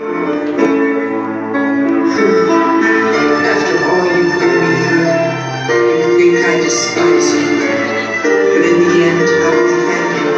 After all you put me through, you think I despise you. But in the end, I will thank you